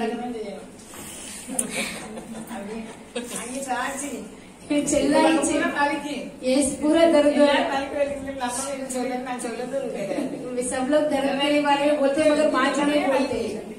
ये पूरा दर्द सब लोग दर्द के बारे में बोलते मगर माँ नहीं बोलते।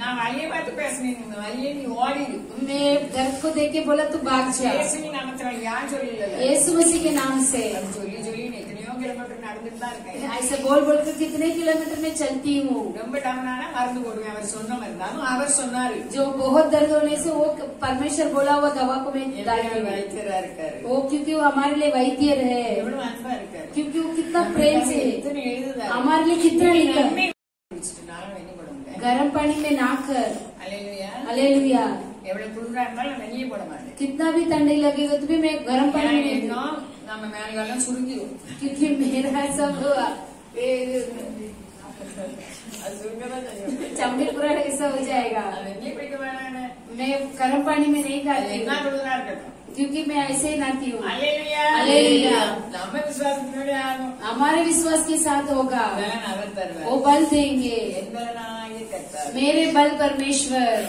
நான் வலியை பார்த்து பேசினேன் வலியை நீ ஓடிடு मैं दर्द को देख के बोला तू भाग जा இயேசுவின் நாமத்தினால யார் சொல்லல यीशु मसीह के नाम से அது சொல்லி சொல்லி நான் எத்தனையோ கிலோமீட்டர் நடந்துட்டு தான் இருக்கேன் ऐसे बोल बोल कर कितने किलोमीटर में चलती हूँ ரொம்ப டவுனானா மருந்து போடுவேன் அவர் சொன்ன மாதிரி இருந்தாலும் அவர் சொன்னாரு जो बहुत दर्द होने से वो परमेश्वर बोला हुआ दवा को मैं डाल எல்லாரும் दूंगी। வைத்தியரா இருக்காரு वो क्योंकि वो हमारे लिए वैद्य है எவ்வளவு அன்பா இருக்காரு क्योंकि वो कितना प्रेम से இத்தனை எழுதுதாரு हमारे लिए कितना लिखा நன்மை எவ்வளவு குளிரா இருந்தாலும் நான் வெண்ணியே போட மாட்டேன் कितना भी ठंडी लगेगा तो भी मैं गर्म पानी ஏன்னா में नहीं இன்னும் நம்ம மேலெல்லாம் சுருங்கிடும் क्योंकि मेरा सब ए, அது சுருங்கதான் செய்யும் चमड़ी पूरा ऐसा हो जाएगा அது எங்கேயும் பிடிக்க வேணான்னு मैं गर्म पानी में नहीं அது क्योंकि मैं ऐसे ही नाती हूँ। हमारे विश्वास के साथ होगा। वो बल देंगे। मेरे बल परमेश्वर।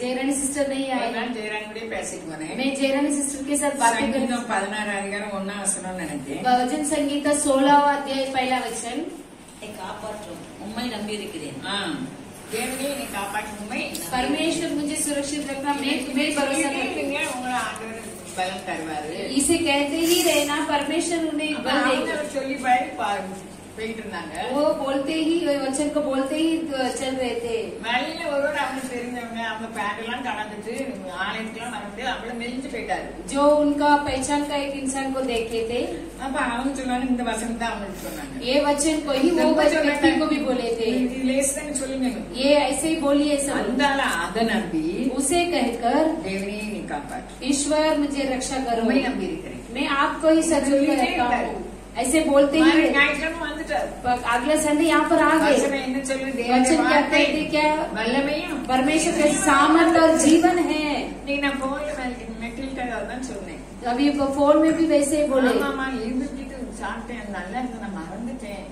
जयरानी सिस्टर नहीं आए। जयरानी पैसे मैं जयरानी सिस्टर के साथ बात करना पदनार भजन संगीता सोलहवा अध्याय पहला वचन। एक आप उम्मीद नंबी परमेश्वर मुझे सुरक्षित रखना मैं तुम्हें भरोसा इसे कहते ही रहना परमेश्वर उन्हें बल देगा। சொல்லி பாரு பா- போயிட்டு இருந்தாங்க वो बोलते ही वचन को बोलते ही चल रहे थे வழியில ஒருவர் அவனுக்கு தெரிஞ்சவங்க அவங்க பேண்ட் எல்லாம் கலந்துட்டு ஆலயத்துக்குலாம் வர முடியாது அவள மெலிஞ்சு போயிட்டாரு जो उनका पहचान का एक इंसान को देखे थे அப்ப அவங்க சொன்னாங்க இந்த வசனம் தான் அவனுக்கு சொன்னாங்க ये वचन को ही वो ரொம்ப व्यक्ति को भी बोले थे இது லேசுன்னு சொல்லுங்க ये ऐसे ही बोलिए सब அந்தால அதை நம்பி उसे कहकर தேவனே நீ காப்பாற்று ईश्वर मुझे रक्षा करो உண்மை நம்பி இருக்கிறேன் मैं आपको ही सजग में रहता हूँ ऐसे बोलते ही। अगले संडे यहाँ पर आ गए। वचन कहते थे क्या परमेश्वर के सामर्थ और जीवन है। अभी फ़ोन में भी वैसे ही बोले।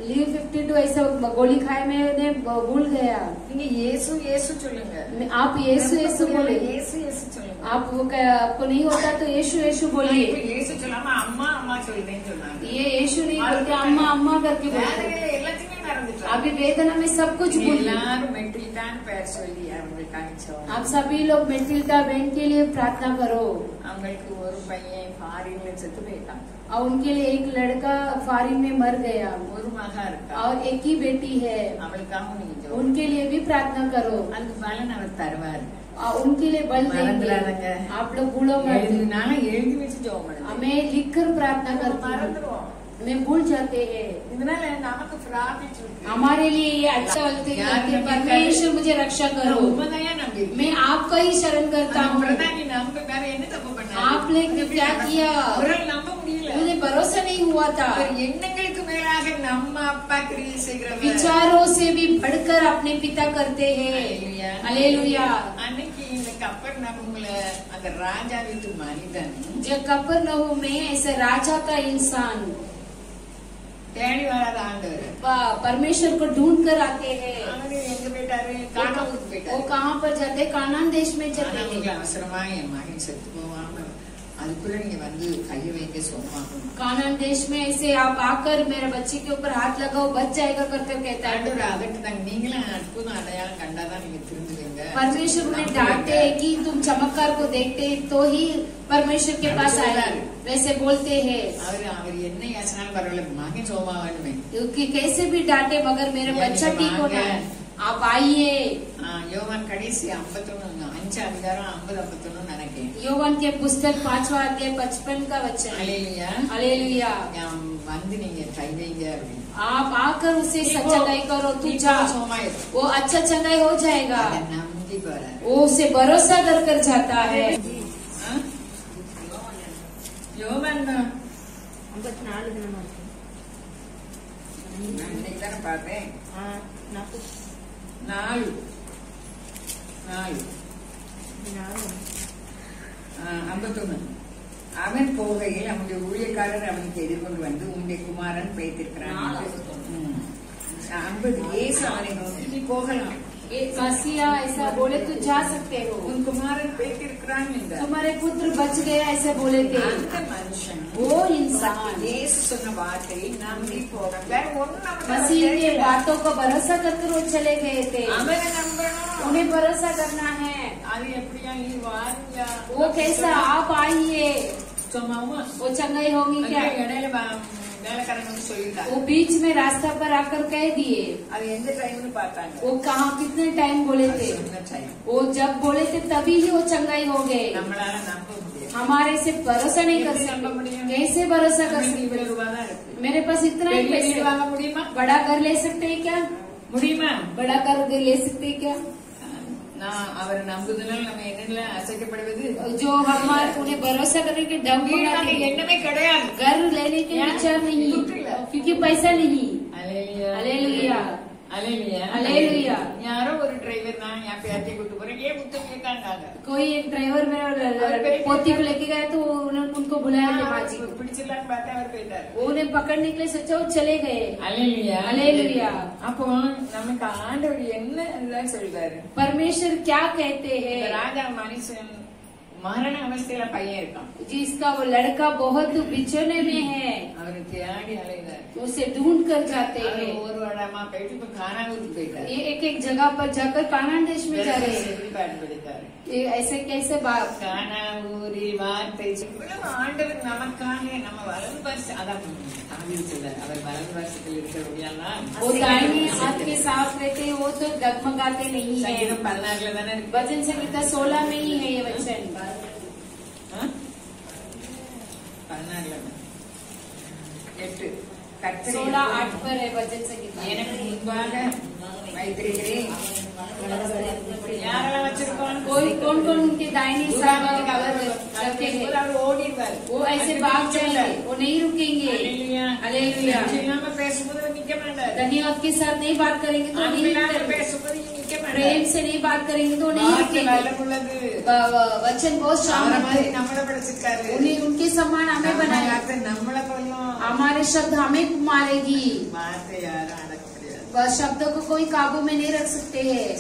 ஆமாமா இருந்துட்டு சாப்பிட்டேன் நல்லா இருந்து நான் மறந்துட்டேன் लीव फिफ्टी टू ऐसा गोली खाए मैंने भूल गया நீங்க இயேசு இயேசு சொல்லுங்க आप यीशु यीशु बोले இயேசு இயேசு சொல்லுங்க आप वो क- आपको नहीं होता तो यीशु यीशु இப்ப बोलिए இயேசு சொல்லாம அம்மா அம்மா சொல்றேன்னு சொன்னாங்க ये यीशु नहीं बोलते अम्मा अम्मा करके बोलते வேதனையில எல்லாத்தையுமே நடந்துச்சு अभी वेदना में सब कुछ बोलिए எல்லாரும் மெட்டில் தான் பேர் சொல்லி அவங்களுக்கு அனுப்பிச்சோம் आप सभी लोग मेटिल्डा बहन के लिए प्रार्थना करो அவங்களுக்கு ஒரு பையன் ஃபாரின்ல செத்து போயிட்டான் और उनके लिए एक लड़का फॉरिन में मर गया। और एक ही बेटी है। उनके लिए भी प्रार्थना करो। उनके लिए बल देंगे। आप लोग बूढ़ो मैं लिख कर प्रार्थना करता हूँ। हमें भूल जाते हैं। हमारे लिए ये अच्छा लगते हैं परमेश्वर मुझे रक्षा करो। मैं आपका ही शरण करता हूँ। आपने क्या किया? मुझे भरोसा नहीं हुआ था। विचारों से भी बढ़कर अपने पिता करते हैं। अगर राजा भी तुम मानी जब कपर न हो मैं ऐसे राजा का इंसान। परमेश्वर को ढूंढ कर आते हैं அவரு எங்க போயிட்டாரு காணாமூருக்கு वो போயிட்டாரு कहाँ पर जाते कानान देश में ஆனா जाते உங்களுக்கு थे அவசரமா என் மகன் செத்து போவாம அதுக்குள்ள நீங்க வந்து கையை வைக்க சொன்னாகணும் कानान देश में ऐसे आप आकर मेरे बच्चे के ऊपर हाथ लगाओ बच जाएगा करके कहता ஆண்டவர் है அதற்கு தாங்க நீங்களும் அற்புதம் அடையாளம் கண்டாதான் நீங்க திருந்துவீங்க परमेश्वर उन्हें डांटे कि तुम चमत्कार को देखते तो ही परमेश्वर के पास आए वैसे बोलते हैं அவரு அவர் என்ன யாசனாலும் பரவாயில்ல மகன் சோமா வேணுமே कि कैसे भी डांटे मगर मेरा यानी बच्चा ठीक होना है आप आइए ஆ, யோவான் கடைசி ஐம்பத்தொன்னு அஞ்சு அதிகாரம் ஐம்பது ஐம்பத்தொன்னு நினைக்கிறேன் योवन के पुस्तक पांचवा अध्याय पचपन का वचन அலையிலையா हालेलुया வந்து நீங்க கை வைங்க அப்படின்னு आप आकर उसे நீ सच्चा போ. चंगाई करो तू நீ जा போ, சோமாயிரு. वो अच्छा चंगाई हो जाएगा அதை நம்பி போறாரு वो उसे भरोसा कर कर जाता है ஆ? யோவான் தான். ஐம்பத்தி நாலு தினமா இருக்கு. நான் இன்னைக்கு தானே பார்த்தேன் நாலு. நாலு. நாலு. ஐம்பத்தொன்னு. அவன் போகையில் அவனுடைய ஊழியக்காரர் அவனுக்கு எதிர்கொண்டு வந்து உன்னுடைய குமாரன். ம். ஐம்பது. ஏசு அவனை நோக்கி போகலாம். मासिया ऐसा बोले तो जा सकते हो। तुम्हारे बेटी तुम्हारे पुत्र बच गया ऐसे बोले थे। वो इंसान। मसीह के बातों को भरोसा करते वो चले गए थे। उन्हें भरोसा करना है। वो कैसा? आप आइए। वो चंगाई होगी क्या? वो बीच में रास्ता पर आकर कह दिए वो कहा कितने टाइम बोले थे? वो जब बोले थे तभी ही वो चंगाई हो गए। हमारे से भरोसा नहीं कर सकते कैसे भरोसा कर सकते मेरे पास इतना ही पैसे बड़ा कर ले सकते हैं क्या? बड़ा कर ले सकते हैं क्या? जो हमारे उन्हें भरोसा करने के दम घर लेने के विचार नहीं। क्योंकि पैसा नहीं। Hallelujah. Hallelujah. Alleluia alleluia alleluia alleluia யாரோ ஒரு டிரைவர் தான் என் பேத்தியை கூட்டு போறேன் ஏன் முத்தம் கேட்காண்டாங்க कोई एक ड्राइवर मेरा पोती को लेके गया तो उन्होंने उनको बुलाया माँ जी को பிடிச்சிடலான்னு பார்த்தா அவர் போயிட்டாரு वो उन्हें पकड़ने के लिए सोचा वो चले गए அலேலியா அலேலுயா. அப்போ நமக்கு ஆண்டவர் என்ன இதுதான் சொல்றாரு परमेश्वर क्या कहते இந்த हैं ராஜா மனுஷன் மரண அவஸ்தையில பையன் இருக்கான் जिसका वो लड़का बहुत बिछोने में है அவரு தேடி அலைகிறார் उसे ढूंढ कर जाते அவரு हैं ஒரு இடமா போயிட்டு இப்ப கானாவூருக்கு போயிட்டாரு ये एक एक जगह पर जाकर कानान देश में जा रहे हैं எப்படி பாடுபடுத்தாரு ये ऐसे कैसे बात கானாவூரில் வார்த்தை இவ்வளவு ஆண்டவர் நமக்காக நம்ம வலது வருஷ அதான் தாவீது சொல்றாரு அவர் வலது வருஷத்தில் இருக்கிறவங்கெல்லாம் वो दाहिने हाथ के साथ रहते हैं वो तो डगमगाते नहीं है சங்கீதம் பதினாறுல தானே இருக்கு वचन संहिता सोलह में ही है ये वचन ஆ? பதினாறுல தான். எட்டு கர்த்தரை सोलह आठ पर है वचन संहिता कौन कौन उनके साथ वो ऐसे भाग जाएँगे। वो नहीं रुकेंगे। धन्यवाद के साथ नहीं बात करेंगे तो नहीं प्रेम से नहीं बात करेंगे तो नहीं रुकेंगे। वचन बहुत उन्हें उनके समान हमें बनाया हमारे शब्द हमें मारेगी। बात शब्दों को कोई काबू में नहीं रख सकते हैं।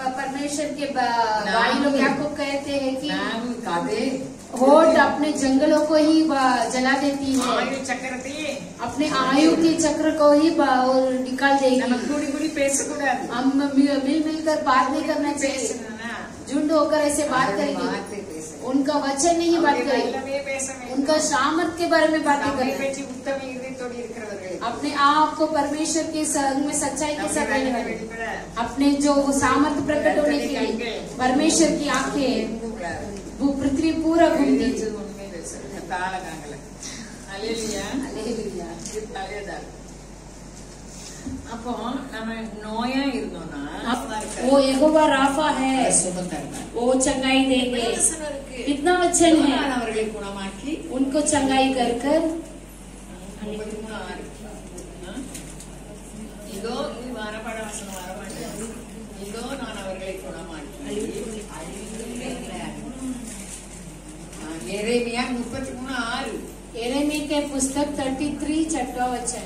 परमेश्वर के भाई लोग याकूब कहते हैं कि होट अपने जंगलों को ही जला देती है। आयु चक्र अपने आयु के चक्र को ही और निकाल देगी। हम मिल मिल कर बात नहीं करना चाहिए। झुंड होकर ऐसे बात करेंगे। उनका वचन नहीं बात कर उनका शामत के बारे में बात कर अपने आप को परमेश्वर के संग में सच्चाई के साथ रहने वाले अपने जो सामर्थ्य प्रकट होने के लिए परमेश्वर की आँखें वो पृथ्वी पूरा घूमती है அப்போ நம்ம நோயா இருந்தோம்னா वो यहोवा राफा है சுகம் தருவார் वो चंगाई देंगे வசனம் இருக்கு. कितना वचन है யோவான் அவர்களை குணமாக்கி उनको चंगाई कर कर முப்பத்தி மூணு ஆறு ஆ? இதோ இது வரப்பட வசனம் வரமாட்டேன் இதோ நான் அவர்களை குணமாக்கி ஆ, எரேமியா முப்பத்தி மூணு ஆறு एरेमी के पुस्तक 33 छठवा वचन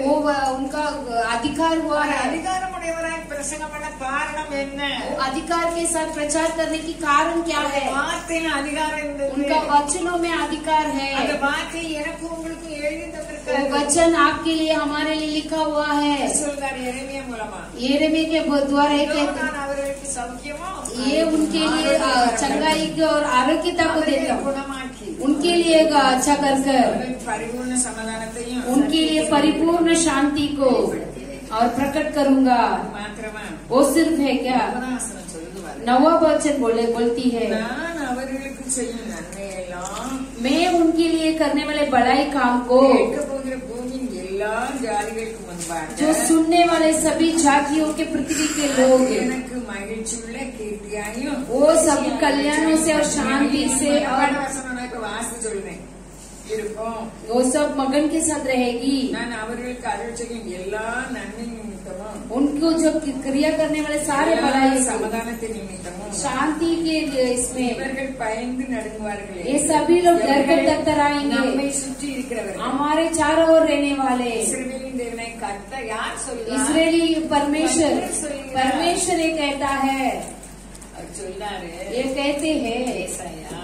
वो उनका अधिकार हुआ है। अधिकार अधिकार के साथ प्रचार करने की कारण क्या है? अधिकार उनका वचनों में अधिकार है। वचन आपके लिए हमारे लिए लिखा हुआ है। के द्वारा ये उनके लिए चंगाई और आरोग्यता को देता उनके लिए अच्छा कर कर परिपूर्ण समाधान उनके लिए परिपूर्ण शांति को और प्रकट करूँगा। वो सिर्फ़ है क्या? नवा बच्चन बोले बोलती है मैं उनके लिए करने वाले बड़ाई काम को जो सुनने वाले सभी जातियों के पृथ्वी के लोग वो सब कल्याणों से और शांति से और वो सब मगन के साथ रहेगी। उनको जो क्रिया करने वाले सारे भलाई समाधान शांति के इसमें। ये सभी लोग डर कर आएँगे। हमारे चारों ओर रहने वाले। इसराइली परमेश्वर परमेश्वर ये कहता है। ये कहते हैं। ऐसा यार।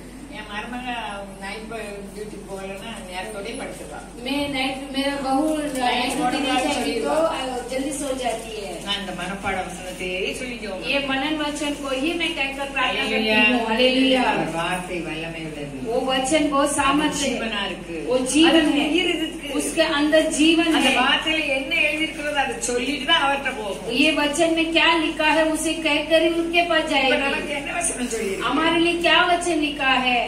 என் மருமக நைட் டியூட்டி போகலன்னா நேரத்தோடய படுத்துக்கலாம் मैं नाइट मेरा बहू नाइट ड्यूटी नहीं जाएगी तो जल्दी सो जाती है நான் இந்த மனப்பாட வசனத்தையே சொல்லிக்கோங்க ये मनन वचन को ही मैं कहकर प्रार्थना करती Hallelujah. हूँ हालेलुया அவர் வார்த்தை வல்லமை உள்ளது वो वचन बहुत सामर्थ्य है ஜீவனா இருக்கு वो जीवन அதுல है உயிர் இருக்கு उसके अंदर जीवन है। ये वचन में क्या लिखा है उसे कहकर ही उनके पास जाएगा। हमारे लिए क्या वचन लिखा है?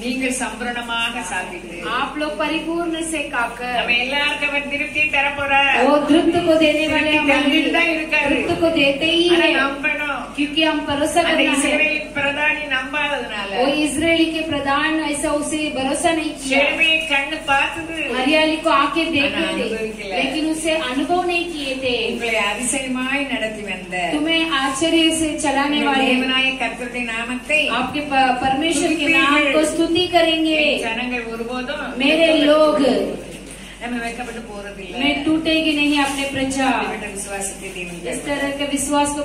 நீங்கள் சம்பரணமாக சாப்பிட்டு आप लोग परिपूर्ण से खाकर நம்ம எல்லாருக்கும் அவர் திருப்தி தர போறார் वो तृप्त को देने वाले திருப்தி हमारे தந்துட்டு தான் இருக்காரு तृप्त को देते ही ஆனா है நம்பணும் क्योंकि हम भरोसा அந்த करना है இஸ்ரவேலின் பிரதானி நம்பாததுனால वो इसराइली के प्रधान ऐसा उसे भरोसा नहीं किया செழுமையை கண்ணு பார்த்தது हरियाली को आके देखे आना थे अनुभव किया। लेकिन उसे अनुभव नहीं किए थे உங்களை அதிசயமாய் நடத்தி வந்த तुम्हें आश्चर्य से चलाने உங்கள் वाले தேவனாய கர்த்தருடைய நாமத்தை आपके प- परमेश्वर के नाम को स्तुति स्तुति करेंगे। मेरे लोग मैं टूटेगी नहीं अपने प्रचार। इस तरह के विश्वास को